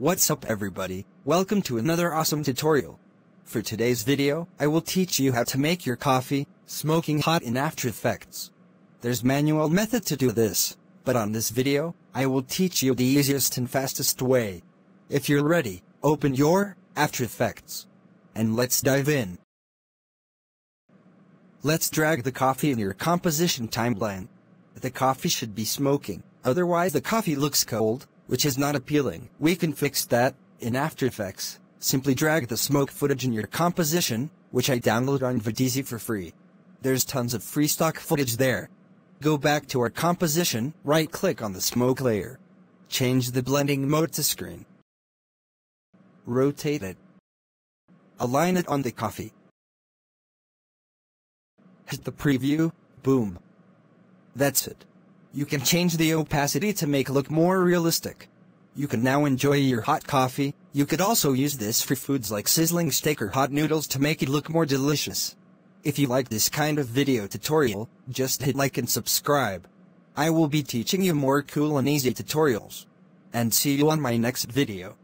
What's up everybody, welcome to another awesome tutorial. For today's video, I will teach you how to make your coffee, smoking hot in After Effects. There's manual method to do this, but on this video, I will teach you the easiest and fastest way. If you're ready, open your After Effects. And let's dive in. Let's drag the coffee in your composition timeline. The coffee should be smoking, otherwise the coffee looks cold, which is not appealing. We can fix that in After Effects. Simply drag the smoke footage in your composition, which I download on Videezy for free. There's tons of free stock footage there. Go back to our composition, right click on the smoke layer. Change the blending mode to screen. Rotate it. Align it on the coffee. Hit the preview, boom. That's it. You can change the opacity to make look more realistic. You can now enjoy your hot coffee. You could also use this for foods like sizzling steak or hot noodles to make it look more delicious. If you like this kind of video tutorial, just hit like and subscribe. I will be teaching you more cool and easy tutorials. And see you on my next video.